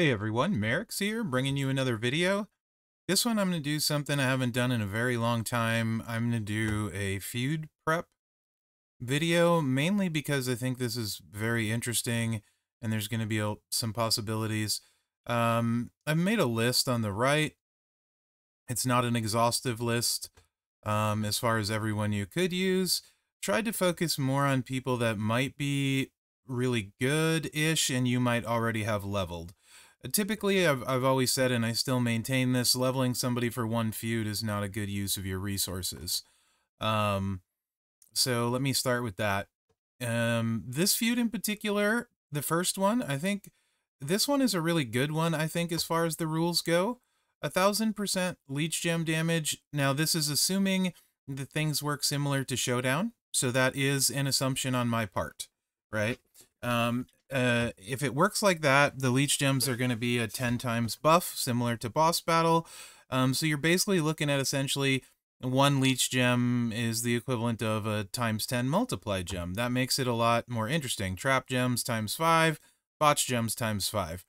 Hey everyone, Mherex here, bringing you another video. This one I'm going to do something I haven't done in a very long time. I'm going to do a feud prep video, mainly because I think this is very interesting and there's going to be some possibilities. Um, I've made a list on the right. It's not an exhaustive list um, as far as everyone you could use. Tried to focus more on people that might be really good-ish and you might already have leveled. Typically, I've, I've always said, and I still maintain this, leveling somebody for one feud is not a good use of your resources. Um, so let me start with that. Um, this feud in particular, the first one, I think this one is a really good one, I think, as far as the rules go. A thousand percent leech gem damage. Now, this is assuming the things work similar to Showdown. So that is an assumption on my part, right? Um, uh, if it works like that, the leech gems are going to be a 10 times buff, similar to boss battle. Um, so you're basically looking at essentially one leech gem is the equivalent of a times 10 multiply gem. That makes it a lot more interesting. Trap gems times 5, botch gems times 5.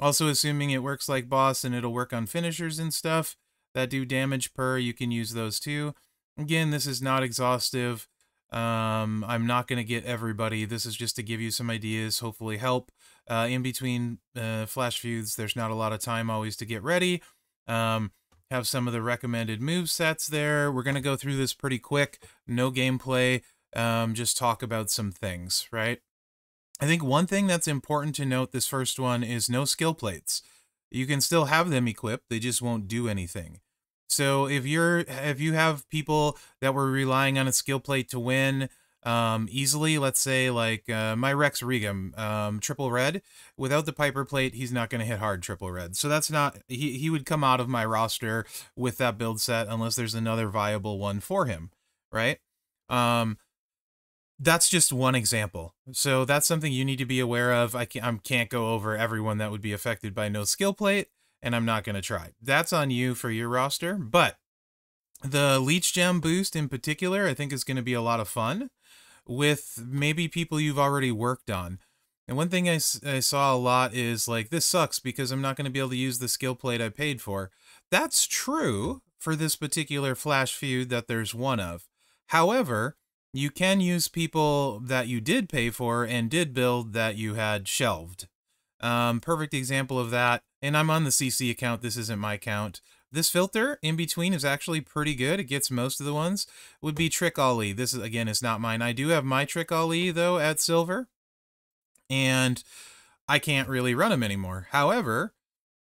Also assuming it works like boss and it'll work on finishers and stuff that do damage per, you can use those too. Again, this is not exhaustive. Um, I'm not going to get everybody. This is just to give you some ideas, hopefully help. Uh, in between uh, flash feuds, there's not a lot of time always to get ready. Um, have some of the recommended move sets there. We're going to go through this pretty quick. No gameplay. Um, just talk about some things, right? I think one thing that's important to note this first one is no skill plates. You can still have them equipped, they just won't do anything. So if you're if you have people that were relying on a skill plate to win um, easily, let's say like uh, my Rex Regum, um, triple red, without the Piper plate, he's not going to hit hard triple red. So that's not he he would come out of my roster with that build set unless there's another viable one for him, right? Um, that's just one example. So that's something you need to be aware of. I can't, I can't go over everyone that would be affected by no skill plate and I'm not going to try. That's on you for your roster, but the Leech Gem boost in particular, I think is going to be a lot of fun with maybe people you've already worked on. And one thing I, I saw a lot is like, this sucks because I'm not going to be able to use the skill plate I paid for. That's true for this particular Flash feud that there's one of. However, you can use people that you did pay for and did build that you had shelved. Um, perfect example of that and I'm on the CC account. This isn't my account. This filter in between is actually pretty good. It gets most of the ones. Would be Trick Ali. This is again is not mine. I do have my Trick Ali though at silver, and I can't really run him anymore. However,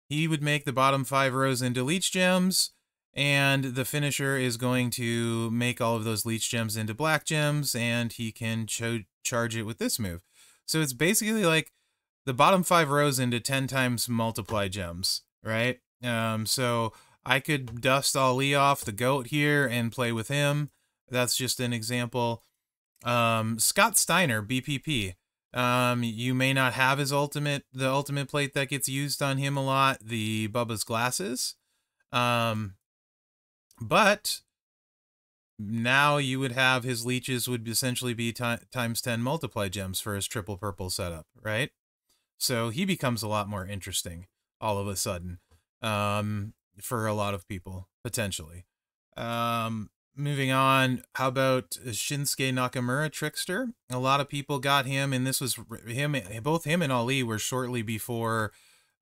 he would make the bottom five rows into leech gems, and the finisher is going to make all of those leech gems into black gems, and he can ch charge it with this move. So it's basically like the bottom five rows into 10 times multiply gems, right? Um, so I could dust Ali off the goat here and play with him. That's just an example. Um, Scott Steiner, BPP. Um, you may not have his ultimate, the ultimate plate that gets used on him a lot, the Bubba's glasses. Um, but now you would have his leeches would essentially be times 10 multiply gems for his triple purple setup, right? So he becomes a lot more interesting all of a sudden um, for a lot of people, potentially. Um, moving on, how about Shinsuke Nakamura, Trickster? A lot of people got him, and this was him. Both him and Ali were shortly before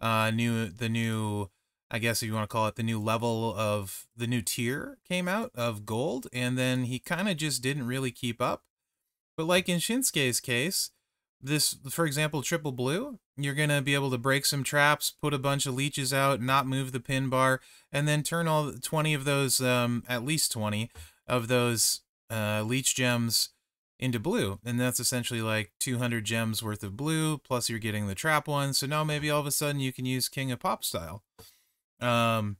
uh, new the new, I guess if you want to call it the new level of the new tier came out of gold, and then he kind of just didn't really keep up. But like in Shinsuke's case, this, for example, triple blue, you're going to be able to break some traps, put a bunch of leeches out, not move the pin bar, and then turn all 20 of those, um, at least 20 of those uh, leech gems into blue. And that's essentially like 200 gems worth of blue, plus you're getting the trap one. So now maybe all of a sudden you can use King of Pop style. Um,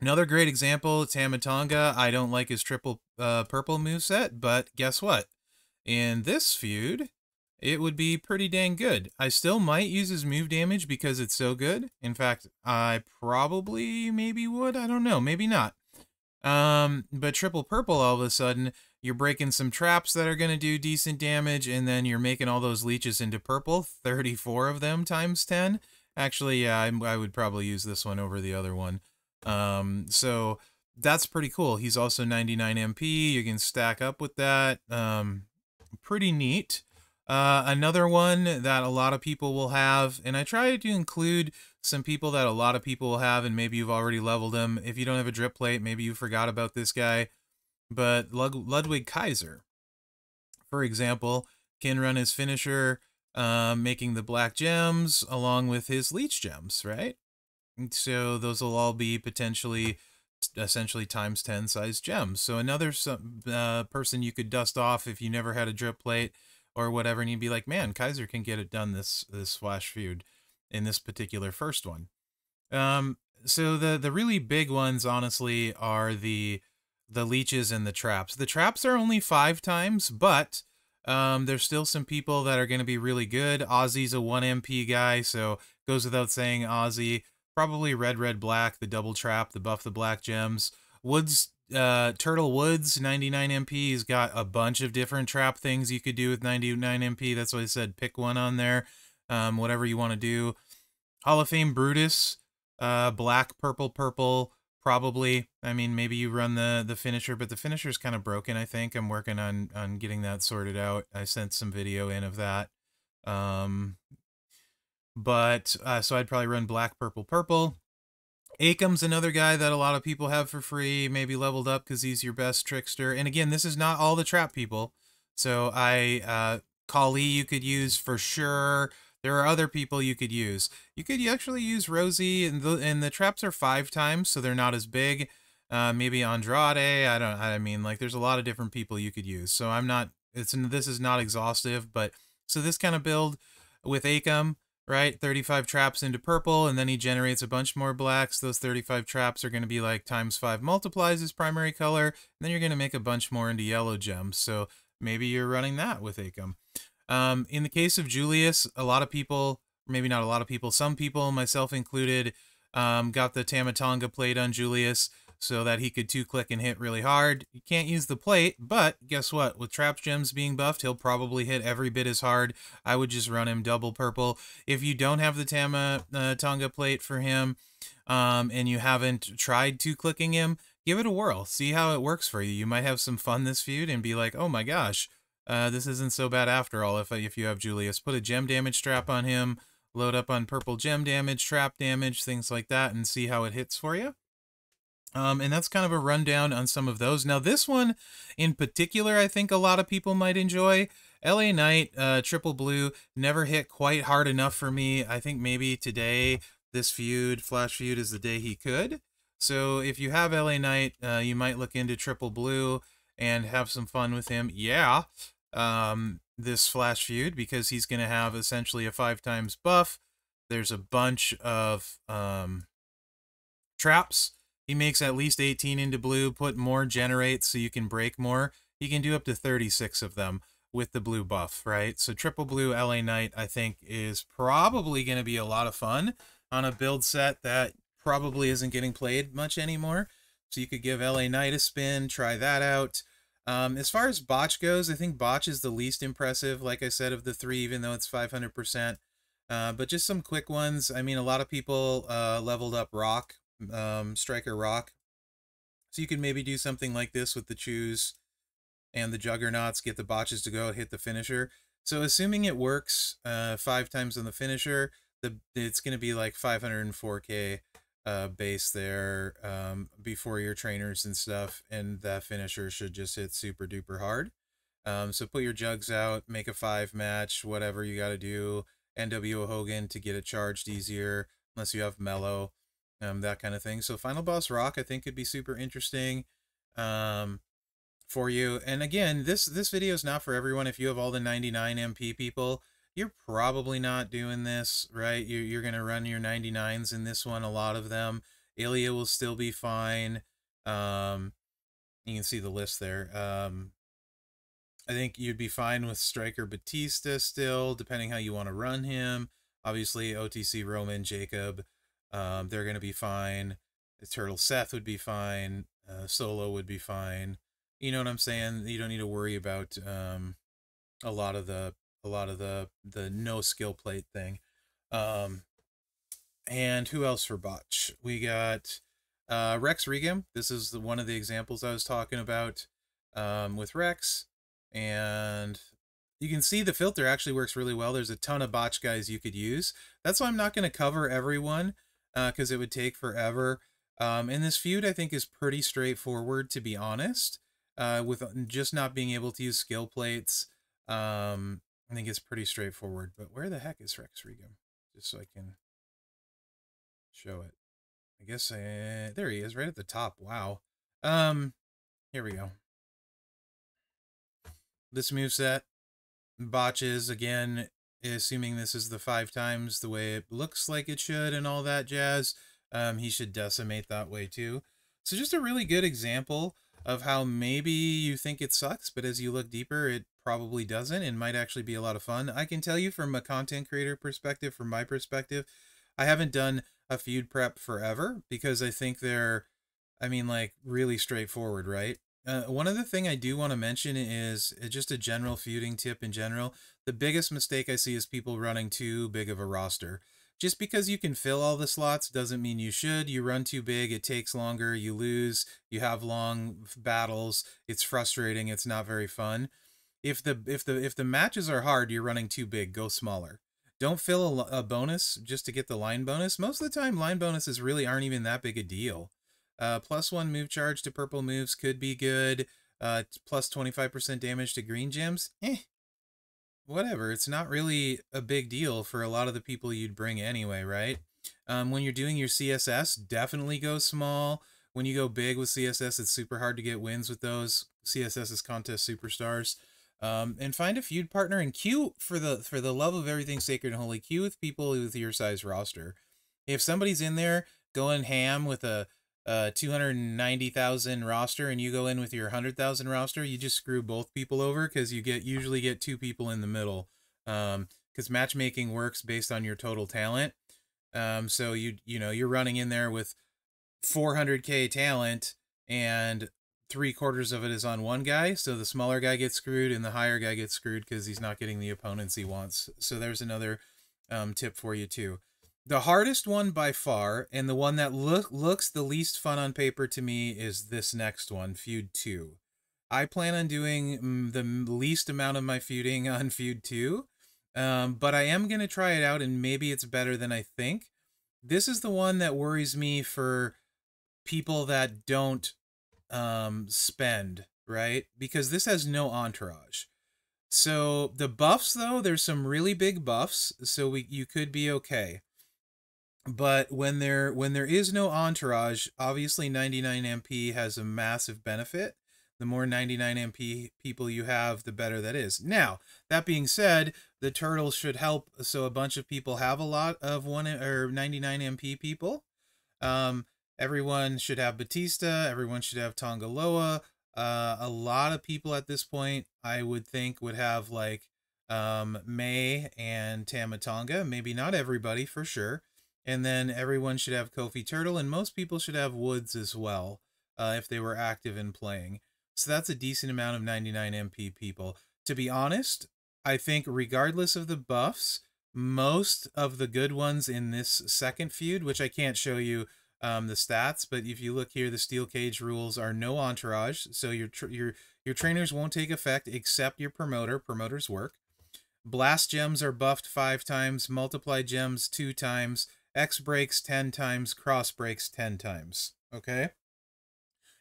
another great example, Tama Tonga. I don't like his triple uh, purple move set, but guess what? In this feud, it would be pretty dang good. I still might use his move damage because it's so good. In fact, I probably maybe would. I don't know. Maybe not. Um, but triple purple all of a sudden, you're breaking some traps that are going to do decent damage, and then you're making all those leeches into purple, 34 of them times 10, Actually, yeah, I, I would probably use this one over the other one. Um, so that's pretty cool. He's also 99 MP. You can stack up with that. Um, pretty neat. Uh, another one that a lot of people will have, and I try to include some people that a lot of people will have, and maybe you've already leveled them. If you don't have a drip plate, maybe you forgot about this guy. But Lud Ludwig Kaiser, for example, can run his finisher, um, making the black gems along with his leech gems, right? so those will all be potentially essentially times 10 size gems. So another uh, person you could dust off if you never had a drip plate or whatever, and you'd be like, man, Kaiser can get it done this this flash feud in this particular first one. Um, so the the really big ones, honestly, are the the leeches and the traps. The traps are only five times, but um, there's still some people that are going to be really good. Ozzy's a one MP guy, so goes without saying, Ozzy. Probably red, red, black, the double trap, the buff, the black gems. Woods uh, Turtle Woods 99 MP He's got a bunch of different trap things you could do with 99 MP. That's why I said pick one on there. Um, whatever you want to do. Hall of Fame Brutus, uh, black, purple, purple, probably. I mean, maybe you run the the finisher, but the finisher's kind of broken. I think I'm working on on getting that sorted out. I sent some video in of that. Um, but uh, so I'd probably run black, purple, purple. Akam's another guy that a lot of people have for free, maybe leveled up because he's your best trickster. And again, this is not all the trap people. So I, uh, Kali you could use for sure. There are other people you could use. You could actually use Rosie, and the, and the traps are five times, so they're not as big. Uh, maybe Andrade. I don't. I mean, like, there's a lot of different people you could use. So I'm not. It's this is not exhaustive, but so this kind of build with Akum right? 35 traps into purple, and then he generates a bunch more blacks. Those 35 traps are going to be like times 5 multiplies his primary color, and then you're going to make a bunch more into yellow gems. So maybe you're running that with Akam. Um, in the case of Julius, a lot of people, maybe not a lot of people, some people, myself included, um, got the Tama played on Julius so that he could two click and hit really hard. You can't use the plate, but guess what? With Trap Gems being buffed, he'll probably hit every bit as hard. I would just run him double purple. If you don't have the Tama uh, Tonga plate for him, um, and you haven't tried two clicking him, give it a whirl. See how it works for you. You might have some fun this feud and be like, oh my gosh, uh, this isn't so bad after all if, if you have Julius. Put a gem damage trap on him, load up on purple gem damage, trap damage, things like that, and see how it hits for you. Um, and that's kind of a rundown on some of those. Now, this one in particular, I think a lot of people might enjoy. LA Knight, uh, Triple Blue, never hit quite hard enough for me. I think maybe today, this feud, Flash feud, is the day he could. So if you have LA Knight, uh, you might look into Triple Blue and have some fun with him. Yeah, um, this Flash feud, because he's going to have essentially a five times buff. There's a bunch of um, traps he makes at least 18 into blue, put more generates so you can break more. He can do up to 36 of them with the blue buff, right? So triple blue LA Knight, I think, is probably going to be a lot of fun on a build set that probably isn't getting played much anymore. So you could give LA Knight a spin, try that out. Um, as far as Botch goes, I think Botch is the least impressive, like I said, of the three, even though it's 500%. Uh, but just some quick ones. I mean, a lot of people uh, leveled up Rock um, Striker Rock. So you could maybe do something like this with the Choose and the Juggernauts, get the botches to go hit the finisher. So assuming it works uh, five times on the finisher, the it's going to be like 504k uh, base there um, before your trainers and stuff, and that finisher should just hit super duper hard. Um, so put your jugs out, make a five match, whatever you got to do. NWO Hogan to get it charged easier, unless you have Mellow um, that kind of thing. So Final Boss Rock, I think, could be super interesting um, for you. And again, this this video is not for everyone. If you have all the 99 MP people, you're probably not doing this, right? You're, you're going to run your 99s in this one, a lot of them. Ilya will still be fine. Um, you can see the list there. Um, I think you'd be fine with Striker Batista still, depending how you want to run him. Obviously, OTC Roman, Jacob, um, they're going to be fine. The Turtle Seth would be fine. Uh, Solo would be fine. You know what I'm saying? You don't need to worry about um, a lot of the a lot of the the no skill plate thing. Um, And who else for botch? We got uh, Rex Regum. This is the, one of the examples I was talking about um, with Rex. And you can see the filter actually works really well. There's a ton of botch guys you could use. That's why I'm not going to cover everyone because uh, it would take forever. Um, and this feud, I think, is pretty straightforward, to be honest. Uh, with just not being able to use skill plates, um, I think it's pretty straightforward. But where the heck is Rex Regum? Just so I can show it. I guess uh, there he is, right at the top. Wow. Um, here we go. This move set botches again, assuming this is the five times the way it looks like it should and all that jazz. Um, he should decimate that way too. So just a really good example of how maybe you think it sucks, but as you look deeper, it probably doesn't and might actually be a lot of fun. I can tell you from a content creator perspective, from my perspective, I haven't done a feud prep forever because I think they're, I mean, like really straightforward, right? Uh, one other thing I do want to mention is uh, just a general feuding tip in general. The biggest mistake I see is people running too big of a roster. Just because you can fill all the slots doesn't mean you should. You run too big, it takes longer, you lose, you have long battles, it's frustrating, it's not very fun. If the if the if the matches are hard, you're running too big, go smaller. Don't fill a, a bonus just to get the line bonus. Most of the time line bonuses really aren't even that big a deal. Uh, plus one move charge to purple moves could be good. Uh, plus 25% damage to green gems. Eh. Whatever. It's not really a big deal for a lot of the people you'd bring anyway, right? Um, when you're doing your CSS, definitely go small. When you go big with CSS, it's super hard to get wins with those. CSS is contest superstars. Um, and find a feud partner and queue for the for the love of everything sacred and holy. Queue with people with your size roster. If somebody's in there going ham with a uh 290,000 roster and you go in with your 100,000 roster, you just screw both people over cuz you get usually get two people in the middle. Um cuz matchmaking works based on your total talent. Um so you you know, you're running in there with 400k talent and three quarters of it is on one guy, so the smaller guy gets screwed and the higher guy gets screwed because he's not getting the opponents he wants. So there's another um, tip for you too. The hardest one by far, and the one that look looks the least fun on paper to me, is this next one, Feud 2. I plan on doing mm, the least amount of my feuding on Feud 2, um, but I am going to try it out, and maybe it's better than I think. This is the one that worries me for people that don't um, spend, right? Because this has no entourage. So the buffs, though, there's some really big buffs, so we you could be okay but when there when there is no entourage obviously 99 mp has a massive benefit. The more 99 mp people you have the better that is. Now that being said the turtles should help so a bunch of people have a lot of one or 99 mp people. Um everyone should have batista everyone should have Tonga Loa uh a lot of people at this point i would think would have like um Mae and Tama Tonga maybe not everybody for sure and then everyone should have Kofi Turtle, and most people should have Woods as well, uh, if they were active in playing. So that's a decent amount of 99 MP people. To be honest, I think regardless of the buffs, most of the good ones in this second feud, which I can't show you um, the stats, but if you look here, the steel cage rules are no entourage, so your your your trainers won't take effect except your promoter. Promoters work. Blast gems are buffed five times, multiply gems two times, X breaks 10 times, cross breaks 10 times. Okay?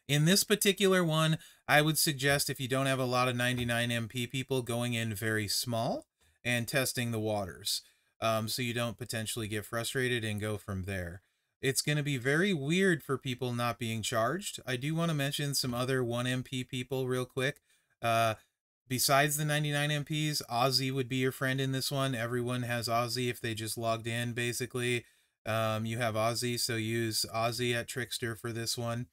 In this particular one, I would suggest if you don't have a lot of 99 MP people going in very small and testing the waters um, so you don't potentially get frustrated and go from there. It's going to be very weird for people not being charged. I do want to mention some other 1 MP people real quick. Uh, besides the 99 MPs, Ozzy would be your friend in this one. Everyone has Ozzy if they just logged in, basically. Um, you have Ozzy, so use Ozzy at Trickster for this one.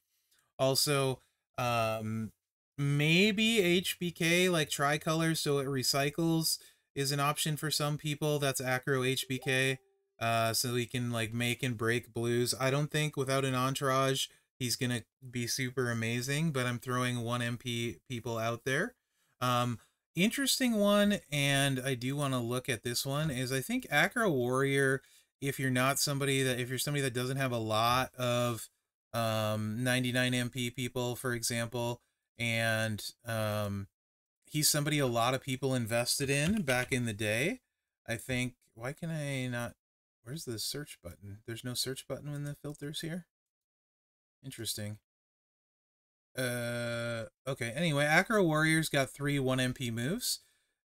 Also, um, maybe HBK like tricolor, so it recycles is an option for some people. That's Acro HBK, uh, so he can like make and break blues. I don't think without an entourage he's gonna be super amazing, but I'm throwing one MP people out there. Um, interesting one, and I do want to look at this one. Is I think Acro Warrior if you're not somebody that if you're somebody that doesn't have a lot of um 99 MP people, for example, and um he's somebody a lot of people invested in back in the day. I think why can I not where's the search button? There's no search button in the filters here. Interesting. Uh okay, anyway, Acro Warrior's got three 1 MP moves.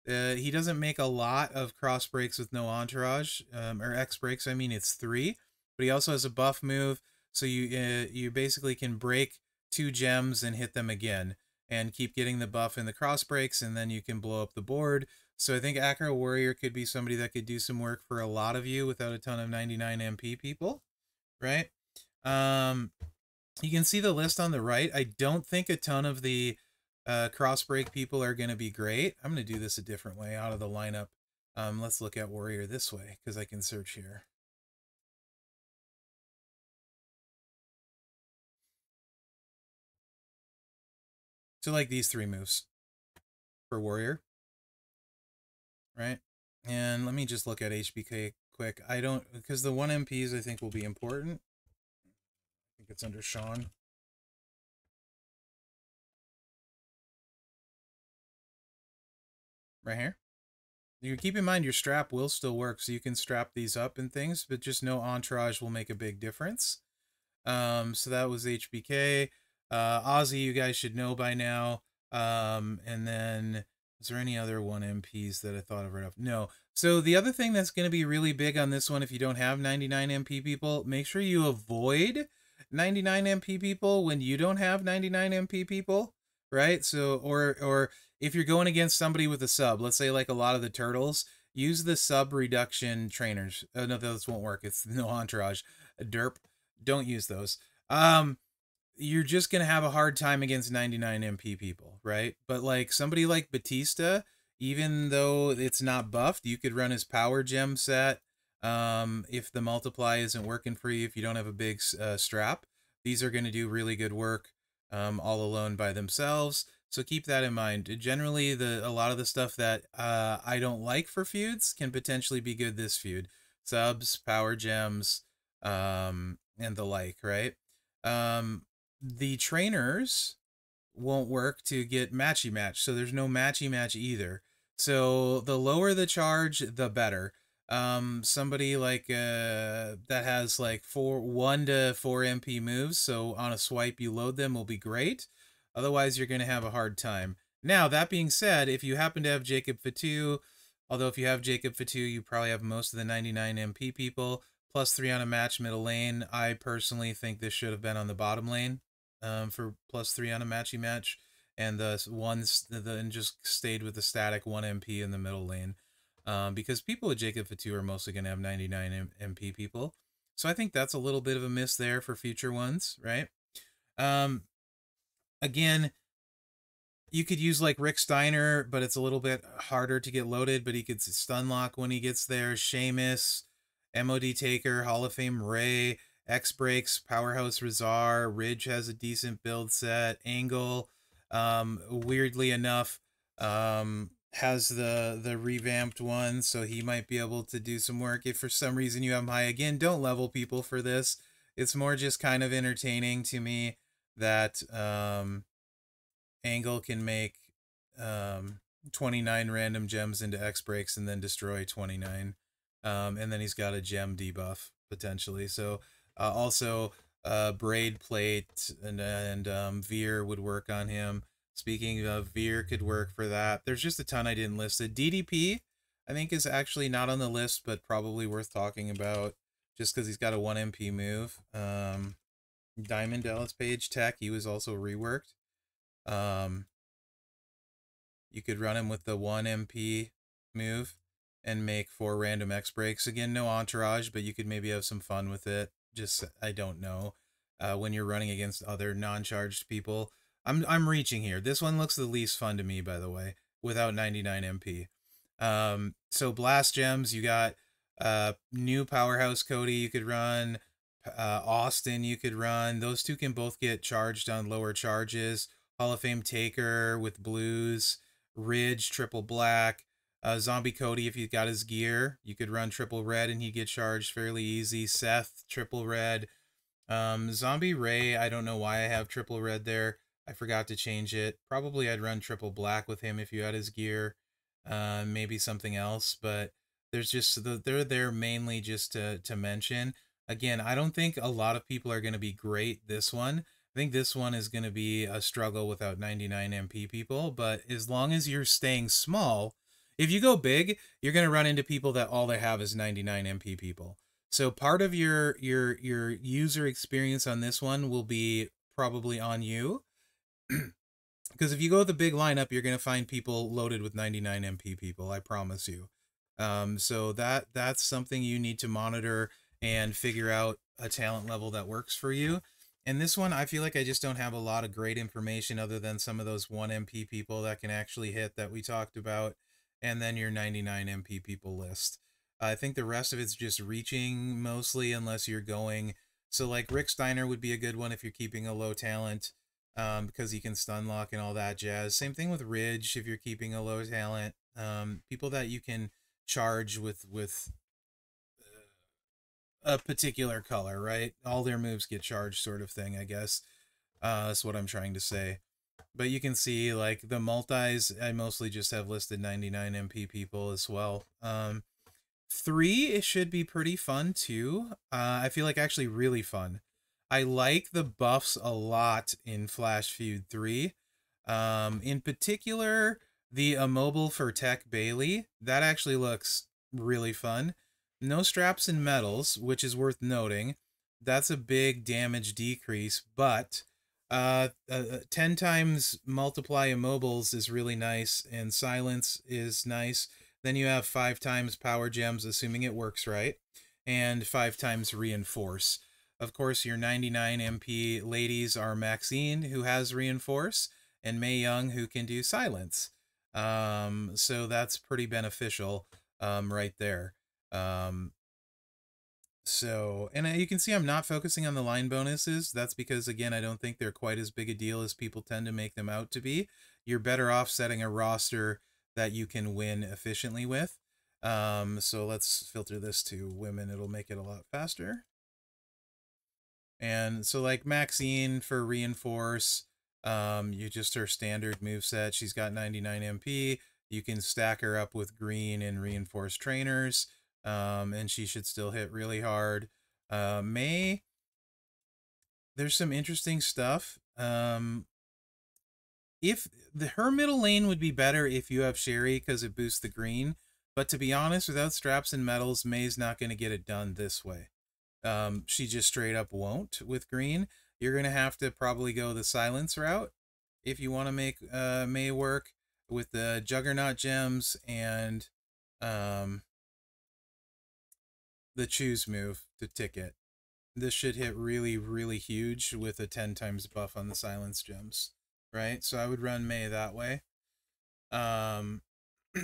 Uh, he doesn't make a lot of cross breaks with no entourage, um, or X breaks. I mean, it's three, but he also has a buff move, so you uh, you basically can break two gems and hit them again, and keep getting the buff in the cross breaks, and then you can blow up the board. So I think Acro Warrior could be somebody that could do some work for a lot of you without a ton of 99 MP people, right? Um, you can see the list on the right. I don't think a ton of the uh, cross break people are going to be great. I'm going to do this a different way out of the lineup. Um, let's look at Warrior this way because I can search here. So like these three moves for Warrior, right? And let me just look at HBK quick. I don't, because the 1 MPs I think will be important. I think it's under Shawn. Right here. You keep in mind your strap will still work, so you can strap these up and things, but just no entourage will make a big difference. Um, so that was HBK. Uh, Ozzy, you guys should know by now. Um, and then is there any other one MPs that I thought of right off? No. So the other thing that's going to be really big on this one, if you don't have 99 MP people, make sure you avoid 99 MP people when you don't have 99 MP people, right? So or or if you're going against somebody with a sub, let's say like a lot of the turtles, use the sub reduction trainers. Oh, no, those won't work. It's no entourage. Derp. Don't use those. Um, you're just gonna have a hard time against 99 MP people, right? But like somebody like Batista, even though it's not buffed, you could run his power gem set. Um, if the multiply isn't working for you, if you don't have a big uh, strap, these are going to do really good work um, all alone by themselves. So keep that in mind. Generally, the a lot of the stuff that uh, I don't like for feuds can potentially be good this feud. Subs, power gems, um, and the like, right? Um, the trainers won't work to get matchy match, so there's no matchy match either. So the lower the charge, the better. Um, somebody like uh that has like four one to four MP moves, so on a swipe you load them will be great. Otherwise, you're going to have a hard time. Now, that being said, if you happen to have Jacob Fatu, although if you have Jacob Fatu, you probably have most of the 99 MP people, plus three on a match middle lane. I personally think this should have been on the bottom lane um, for plus three on a matchy match. And the ones the, and just stayed with the static one MP in the middle lane. Um, because people with Jacob Fatu are mostly going to have 99 MP people. So I think that's a little bit of a miss there for future ones, right? Um, again, you could use like Rick Steiner, but it's a little bit harder to get loaded, but he could stun lock when he gets there. Sheamus, MOD Taker, Hall of Fame Ray, X Breaks, Powerhouse Rezar, Ridge has a decent build set, Angle, um, weirdly enough, um, has the the revamped one, so he might be able to do some work. If for some reason you have him high again, don't level people for this. It's more just kind of entertaining to me that um, Angle can make um, 29 random gems into X breaks and then destroy 29. Um, and then he's got a gem debuff potentially. So uh, also uh, braid plate and and um, Veer would work on him. Speaking of Veer, could work for that. There's just a ton I didn't list. It DDP, I think, is actually not on the list, but probably worth talking about just because he's got a one MP move. Um, Diamond Dallas Page tech. He was also reworked. Um, you could run him with the one MP move and make four random X breaks. Again, no entourage, but you could maybe have some fun with it. Just I don't know. Uh, when you're running against other non-charged people. I'm I'm reaching here. This one looks the least fun to me, by the way, without 99 MP. Um, so blast gems, you got uh new powerhouse Cody you could run uh, Austin you could run. Those two can both get charged on lower charges. Hall of Fame Taker with blues, Ridge triple black, Uh, Zombie Cody, if you got his gear, you could run triple red and he'd get charged fairly easy. Seth, triple red. Um, Zombie Ray, I don't know why I have triple red there. I forgot to change it. Probably I'd run triple black with him if you had his gear. Uh, maybe something else, but there's just the, they're there mainly just to to mention. Again, I don't think a lot of people are going to be great this one. I think this one is going to be a struggle without 99 MP people, but as long as you're staying small, if you go big, you're going to run into people that all they have is 99 MP people. So part of your your your user experience on this one will be probably on you. Because if you go the big lineup, you're going to find people loaded with 99 MP people, I promise you. Um, so that that's something you need to monitor and figure out a talent level that works for you. And this one, I feel like I just don't have a lot of great information other than some of those 1 MP people that can actually hit that we talked about, and then your 99 MP people list. I think the rest of it's just reaching mostly, unless you're going. So, like, Rick Steiner would be a good one if you're keeping a low talent, um, because he can stun lock and all that jazz. Same thing with Ridge if you're keeping a low talent. Um, people that you can charge with with a particular color, right? All their moves get charged, sort of thing, I guess. Uh, that's what I'm trying to say. But you can see, like, the multis, I mostly just have listed 99 MP people as well. Um, three, it should be pretty fun, too. Uh, I feel like actually really fun. I like the buffs a lot in Flash Feud 3. Um, in particular, the immobile for Tech Bayley. That actually looks really fun. No straps and medals, which is worth noting. That's a big damage decrease, but uh, uh, uh 10 times multiply immobiles is really nice, and silence is nice. Then you have 5 times power gems, assuming it works right, and 5 times reinforce. Of course, your 99 MP ladies are Maxxine, who has reinforce, and Mae Young, who can do silence. Um, so that's pretty beneficial um, right there. Um, so, and you can see I'm not focusing on the line bonuses. That's because, again, I don't think they're quite as big a deal as people tend to make them out to be. You're better off setting a roster that you can win efficiently with. Um, so let's filter this to women. It'll make it a lot faster. And so like Maxxine for reinforce, um, you just her standard move set. She's got 99 MP. You can stack her up with green and reinforce trainers um, and she should still hit really hard. Uh, Mae, there's some interesting stuff. Um, if the her middle lane would be better if you have Sherri because it boosts the green, but to be honest, without straps and medals, Mae's not going to get it done this way. Um, she just straight up won't with green. You're going to have to probably go the silence route if you want to make uh, Mae work with the Juggernaut gems and um, the choose move to ticket. This should hit really, really huge with a 10 times buff on the silence gems, right? So I would run Mae that way. Um,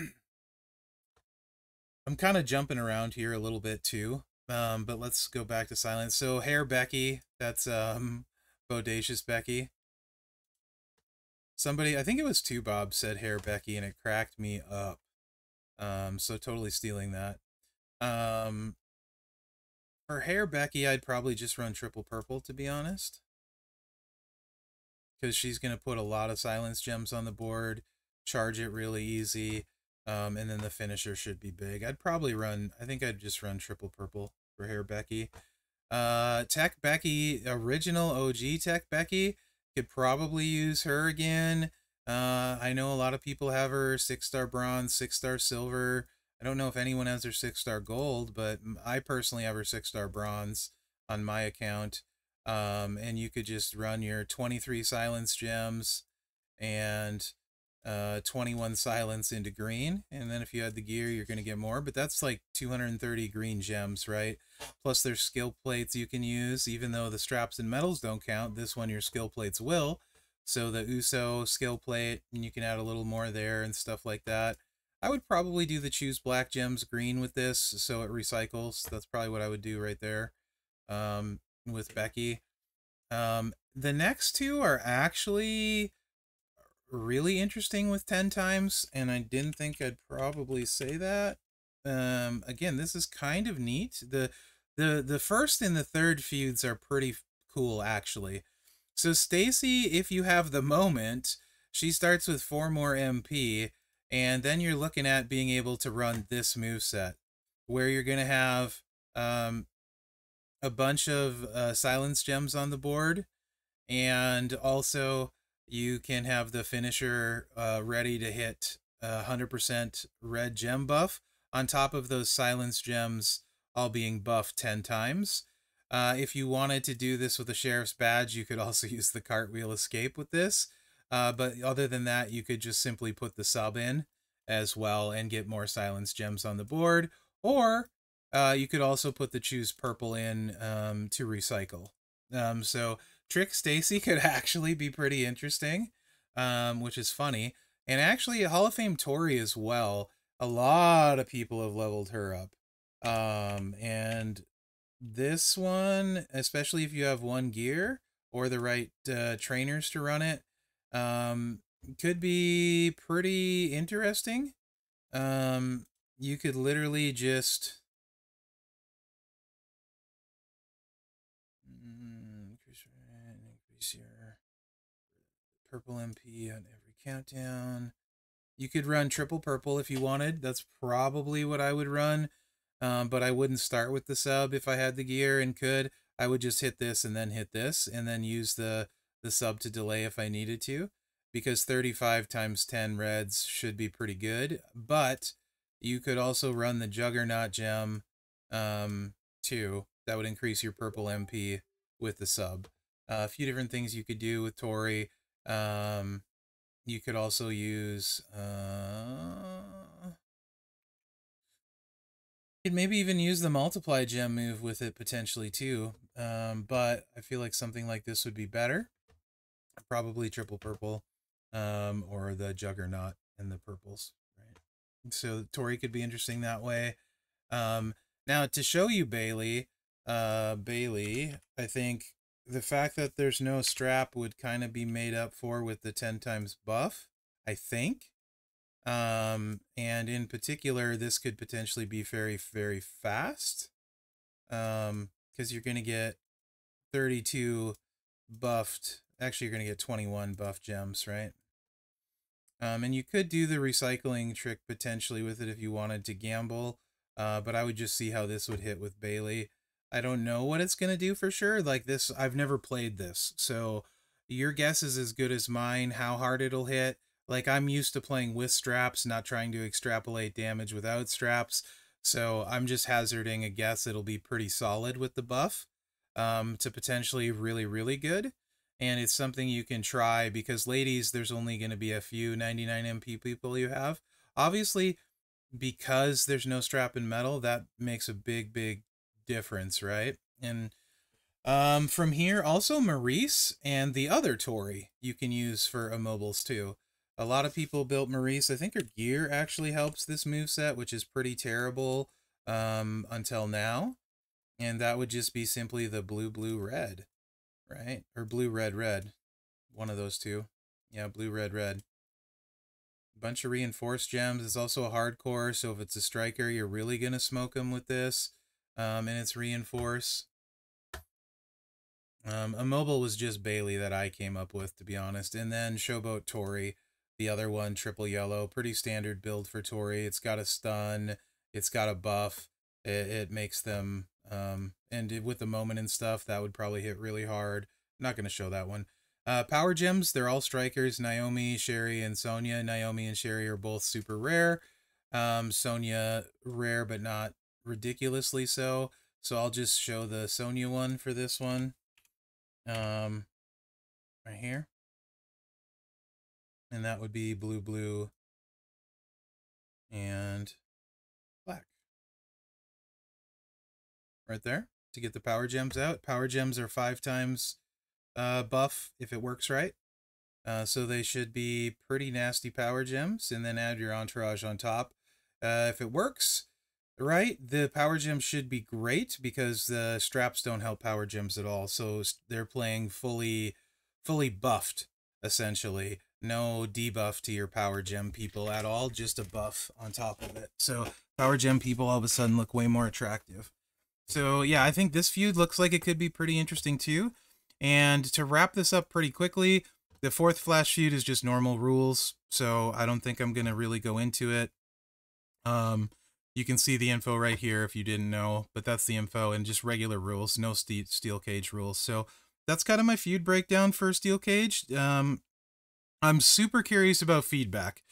I'm kind of jumping around here a little bit too, um, but let's go back to silence. So Hair Becky, that's um, Bodacious Becky. Somebody, I think it was two Bob said Hair Becky, and it cracked me up. Um, so totally stealing that. Um, for hair Becky, I'd probably just run triple purple, to be honest. Because she's going to put a lot of silence gems on the board, charge it really easy, um, and then the finisher should be big. I'd probably run, I think I'd just run triple purple for hair Becky. Uh, Tech Becky, original OG Tech Becky, could probably use her again. Uh, I know a lot of people have her six star bronze, six star silver. I don't know if anyone has their six star gold, but I personally have her six star bronze on my account. Um, and you could just run your 23 silence gems and uh, 21 silence into green. And then if you add the gear, you're going to get more. But that's like 230 green gems, right? Plus there's skill plates you can use. Even though the straps and medals don't count, this one your skill plates will. So the Uso skill plate, and you can add a little more there and stuff like that. I would probably do the choose black gems green with this so it recycles. That's probably what I would do right there um, with Becky. Um, the next two are actually really interesting with 10 times, and I didn't think I'd probably say that. Um, again, this is kind of neat. The the the first and the third feuds are pretty cool actually. So Stacy, if you have the moment, she starts with four more MP, and then you're looking at being able to run this move set, where you're gonna have um, a bunch of uh, silence gems on the board, and also you can have the finisher uh, ready to hit a 100% red gem buff on top of those silence gems all being buffed 10 times. Uh, if you wanted to do this with a sheriff's badge, you could also use the cartwheel escape with this. Uh, but other than that, you could just simply put the sub in as well and get more silence gems on the board. Or uh, you could also put the choose purple in um, to recycle. Um, so Trick Stacy could actually be pretty interesting, um, which is funny. And actually, Hall of Fame Torrie as well. A lot of people have leveled her up. Um, and this one, especially if you have one gear or the right uh, trainers to run it, um, could be pretty interesting. Um, you could literally just increase your purple MP on every countdown. You could run triple purple if you wanted. That's probably what I would run. Um, but I wouldn't start with the sub if I had the gear and could. I would just hit this and then hit this and then use the, the sub to delay if I needed to. Because 35 times 10 reds should be pretty good. But you could also run the Juggernaut gem um, too. That would increase your purple MP with the sub. Uh, a few different things you could do with Torrie. Um, you could also use... Uh, you could maybe even use the multiply gem move with it potentially too. Um, but I feel like something like this would be better. Probably triple purple um, or the juggernaut and the purples. Right. So Torrie could be interesting that way. Um, now to show you Bayley, uh, Bayley, I think the fact that there's no strap would kind of be made up for with the 10 times buff, I think. Um, and in particular, this could potentially be very, very fast. Um, because you're going to get 32 buffed. Actually, you're going to get 21 buff gems, right? Um, and you could do the recycling trick potentially with it if you wanted to gamble. Uh, but I would just see how this would hit with Bayley. I don't know what it's going to do for sure. Like this, I've never played this. So your guess is as good as mine how hard it'll hit. Like I'm used to playing with straps, not trying to extrapolate damage without straps. So I'm just hazarding a guess it'll be pretty solid with the buff um, to potentially really, really good. And it's something you can try because ladies, there's only going to be a few 99 MP people you have. Obviously, because there's no strap in metal, that makes a big, big difference, right? And um, from here, also Maryse and the other Tori you can use for immobiles too. A lot of people built Maryse. I think her gear actually helps this move set, which is pretty terrible um, until now. And that would just be simply the blue, blue, red, right? Or blue, red, red. One of those two. Yeah, blue, red, red. Bunch of reinforced gems. It's also a hardcore, so if it's a striker, you're really going to smoke them with this um, and it's reinforce. Um, Immobile was just Bayley that I came up with, to be honest. And then Showboat Torrie, the other one, triple yellow. Pretty standard build for Torrie. It's got a stun. It's got a buff. It, it makes them, um, and with the moment and stuff, that would probably hit really hard. I'm not going to show that one. Uh, power gems, they're all strikers. Naomi, Sherri, and Sonya. Naomi and Sherri are both super rare. Um, Sonya, rare but not ridiculously so. So I'll just show the Sonya one for this one. Um, right here. And that would be blue, blue, and black. Right there to get the power gems out. Power gems are five times uh, buff if it works right. Uh, so they should be pretty nasty power gems, and then add your entourage on top. Uh, if it works, right? The power gems should be great because the straps don't help power gems at all. So they're playing fully, fully buffed essentially. no debuff to your power gem people at all, just a buff on top of it. So power gem people all of a sudden look way more attractive. So yeah, I think this feud looks like it could be pretty interesting too. And to wrap this up pretty quickly, the fourth flash feud is just normal rules, so I don't think I'm going to really go into it. Um, you can see the info right here if you didn't know, but that's the info and just regular rules, no steel cage rules. So that's kind of my feud breakdown for steel cage. Um, I'm super curious about feedback.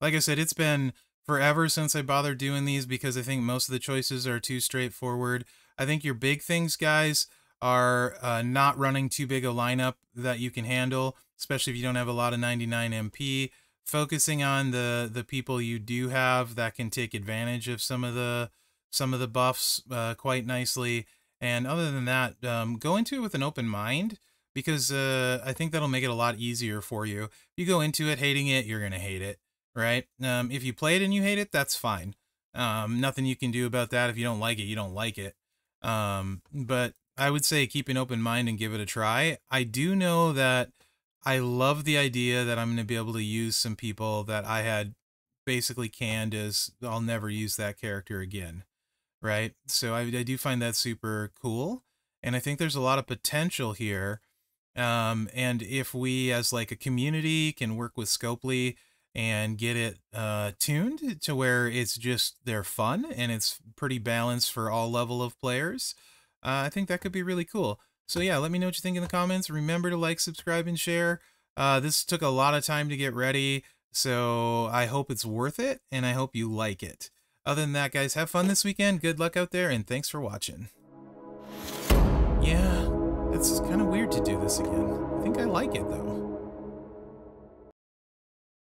Like I said, it's been forever since I bothered doing these because I think most of the choices are too straightforward. I think your big things, guys, are uh, not running too big a lineup that you can handle, especially if you don't have a lot of 99 MP. Focusing on the the people you do have that can take advantage of some of the some of the buffs uh, quite nicely. And other than that, um, go into it with an open mind because uh, I think that'll make it a lot easier for you. If you go into it hating it, you're gonna hate it, right? Um, if you play it and you hate it, that's fine. Um, nothing you can do about that. If you don't like it, you don't like it. Um, but I would say keep an open mind and give it a try. I do know that I love the idea that I'm going to be able to use some people that I had basically canned as I'll never use that character again. Right. So I, I do find that super cool. And I think there's a lot of potential here. Um, and if we as like a community can work with Scopely and get it uh, tuned to where it's just they're fun and it's pretty balanced for all level of players, uh, I think that could be really cool. So yeah, let me know what you think in the comments. Remember to like, subscribe, and share. Uh, this took a lot of time to get ready, so I hope it's worth it, and I hope you like it. Other than that, guys, have fun this weekend. Good luck out there, and thanks for watching. Yeah, it's kind of weird to do this again. I think I like it, though.